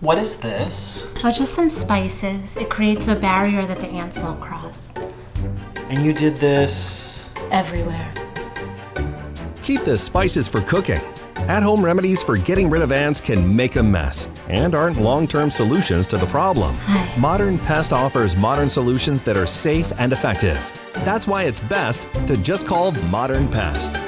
What is this? Oh, just some spices. It creates a barrier that the ants won't cross. And you did this. Everywhere. Keep the spices for cooking. At home remedies for getting rid of ants can make a mess and aren't long term solutions to the problem. Hi. Modern Pest offers modern solutions that are safe and effective. That's why it's best to just call Modern Pest.